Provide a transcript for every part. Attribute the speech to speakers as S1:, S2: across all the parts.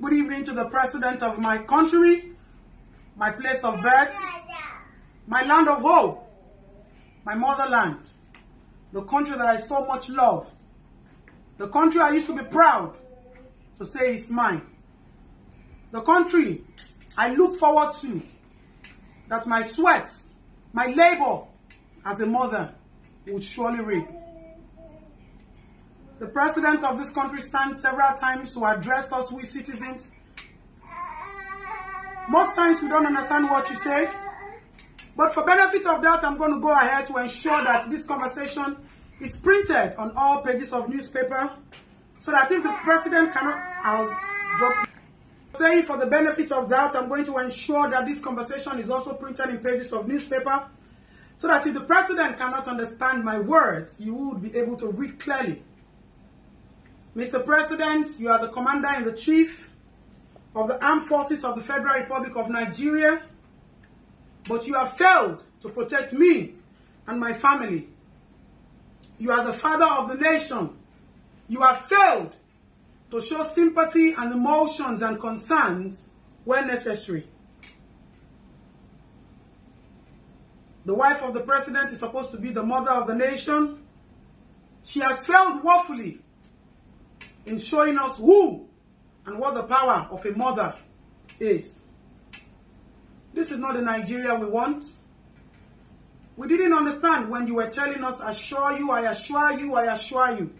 S1: Good evening to the president of my country, my place of birth, my land of hope, my motherland, the country that I so much love, the country I used to be proud to say is mine, the country I look forward to, that my sweat, my labor as a mother would surely reap. The president of this country stands several times to address us, we citizens. Most times we don't understand what you say. But for benefit of that, I'm going to go ahead to ensure that this conversation is printed on all pages of newspaper so that if the president cannot, I'll drop. Saying for the benefit of that, I'm going to ensure that this conversation is also printed in pages of newspaper so that if the president cannot understand my words, you would be able to read clearly. Mr. President, you are the commander-in-the-chief of the Armed Forces of the Federal Republic of Nigeria, but you have failed to protect me and my family. You are the father of the nation. You have failed to show sympathy and emotions and concerns when necessary. The wife of the president is supposed to be the mother of the nation. She has failed woefully in showing us who and what the power of a mother is. This is not the Nigeria we want. We didn't understand when you were telling us, assure you, I assure you, I assure you.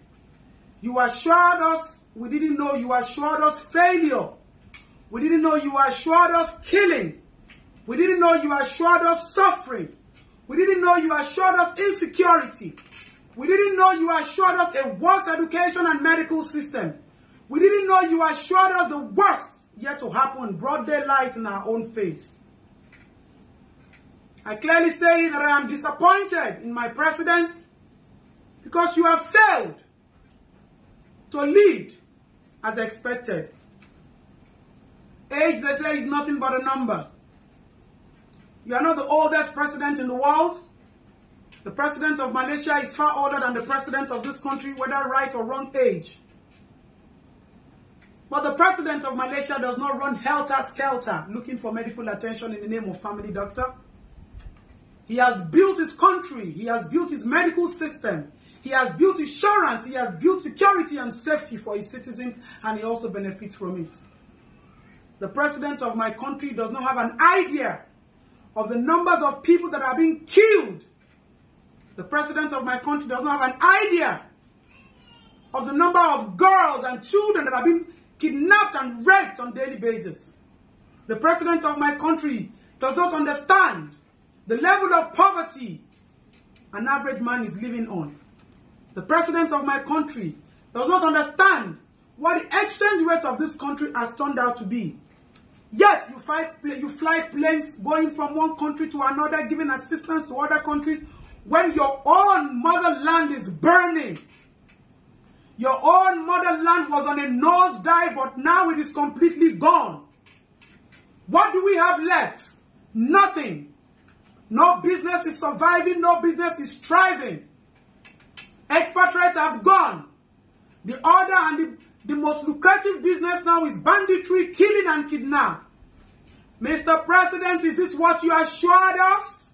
S1: You assured us, we didn't know you assured us failure. We didn't know you assured us killing. We didn't know you assured us suffering. We didn't know you assured us insecurity. We didn't know you assured us a worse education and medical system. We didn't know you assured us the worst yet to happen, broad daylight in our own face. I clearly say that I am disappointed in my president because you have failed to lead as expected. Age, they say, is nothing but a number. You are not the oldest president in the world. The president of Malaysia is far older than the president of this country, whether right or wrong age. But the president of Malaysia does not run helter-skelter looking for medical attention in the name of family doctor. He has built his country. He has built his medical system. He has built insurance. He has built security and safety for his citizens, and he also benefits from it. The president of my country does not have an idea of the numbers of people that are being killed the president of my country does not have an idea of the number of girls and children that have been kidnapped and raped on daily basis. The president of my country does not understand the level of poverty an average man is living on. The president of my country does not understand what the exchange rate of this country has turned out to be. Yet, you fly, you fly planes going from one country to another, giving assistance to other countries when your own motherland is burning. Your own motherland was on a nosedive, but now it is completely gone. What do we have left? Nothing. No business is surviving, no business is thriving. Expatriates have gone. The order and the, the most lucrative business now is banditry, killing and kidnap. Mr. President, is this what you assured us?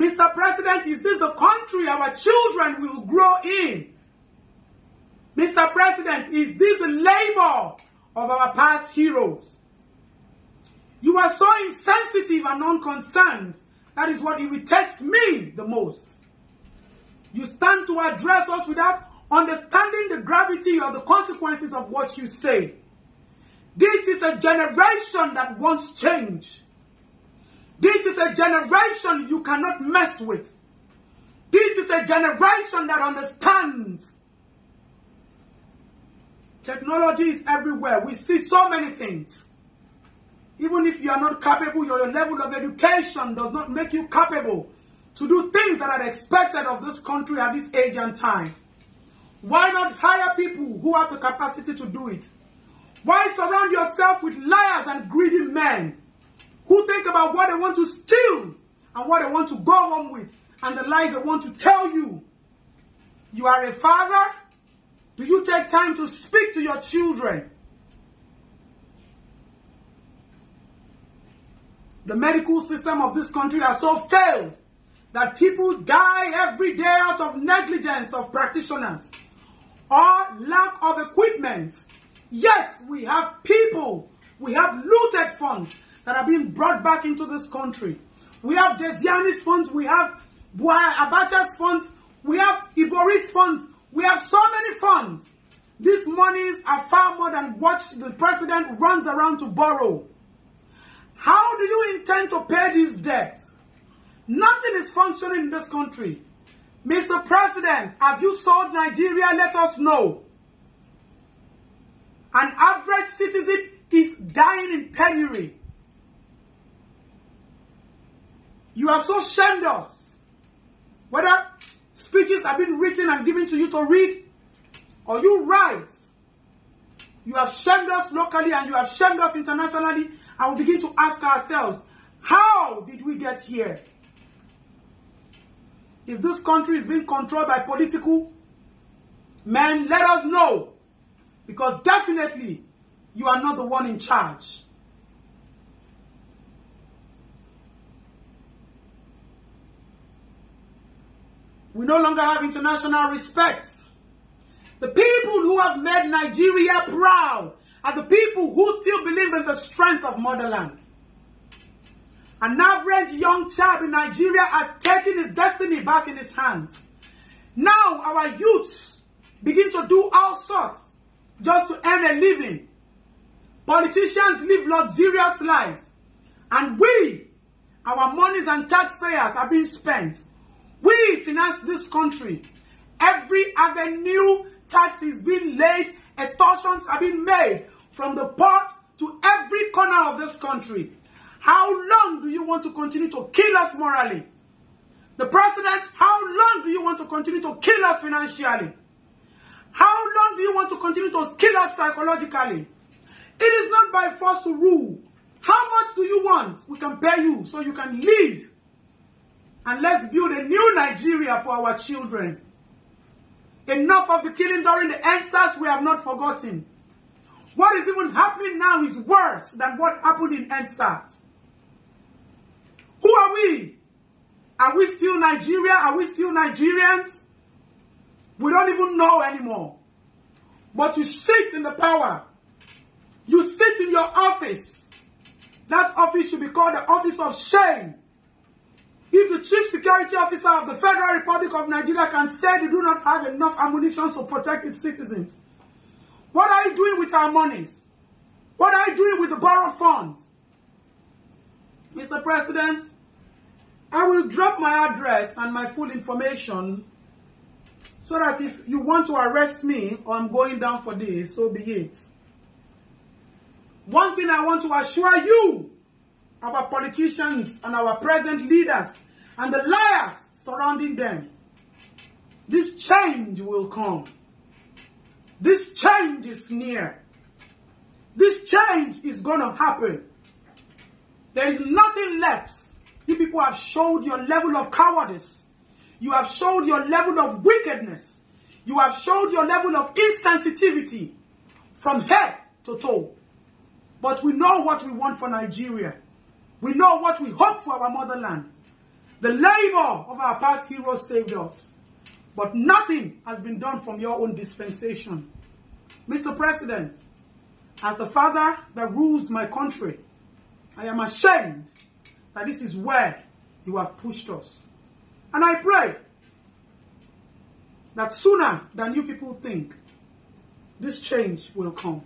S1: Mr. President, is this the country our children will grow in? Mr. President, is this the labor of our past heroes? You are so insensitive and unconcerned. That is what irritates me the most. You stand to address us without understanding the gravity or the consequences of what you say. This is a generation that wants change. This is a generation you cannot mess with. This is a generation that understands. Technology is everywhere. We see so many things. Even if you are not capable, your level of education does not make you capable to do things that are expected of this country at this age and time. Why not hire people who have the capacity to do it? Why surround yourself with liars and greedy men who think about what they want to steal and what they want to go home with and the lies they want to tell you. You are a father. Do you take time to speak to your children? The medical system of this country has so failed that people die every day out of negligence of practitioners or lack of equipment. Yet we have people, we have looted funds, that are being brought back into this country. We have Diezani's funds, we have Abacha's funds, we have Ibori's funds, we have so many funds. These monies are far more than what the president runs around to borrow. How do you intend to pay these debts? Nothing is functioning in this country. Mr. President, have you sold Nigeria? Let us know. An average citizen is dying in penury. You have so shamed us. Whether speeches have been written and given to you to read, or you write, you have shamed us locally and you have shamed us internationally, and we begin to ask ourselves, how did we get here? If this country is being controlled by political men, let us know. Because definitely, you are not the one in charge. We no longer have international respect. The people who have made Nigeria proud are the people who still believe in the strength of motherland. An average young child in Nigeria has taken his destiny back in his hands. Now our youths begin to do all sorts just to earn a living. Politicians live luxurious lives. And we, our monies and taxpayers are being spent. We finance this country. Every avenue tax is being laid, extortions are being made from the port to every corner of this country. How long do you want to continue to kill us morally? The president, how long do you want to continue to kill us financially? How long do you want to continue to kill us psychologically? It is not by force to rule. How much do you want? We can pay you so you can live. And let's build a new Nigeria for our children. Enough of the killing during the EndSARS we have not forgotten. What is even happening now is worse than what happened in EndSARS. Who are we? Are we still Nigeria? Are we still Nigerians? We don't even know anymore. But you sit in the power. You sit in your office. That office should be called the office of shame. If the chief security officer of the Federal Republic of Nigeria can say they do not have enough ammunition to protect its citizens, what are you doing with our monies? What are you doing with the borrowed funds? Mr. President, I will drop my address and my full information so that if you want to arrest me or I'm going down for this, so be it. One thing I want to assure you, our politicians and our present leaders and the liars surrounding them, this change will come. This change is near. This change is going to happen. There is nothing left. You people have showed your level of cowardice. You have showed your level of wickedness. You have showed your level of insensitivity from head to toe. But we know what we want for Nigeria. We know what we hope for our motherland. The labor of our past heroes saved us. But nothing has been done from your own dispensation. Mr. President, as the father that rules my country, I am ashamed that this is where you have pushed us. And I pray that sooner than you people think, this change will come.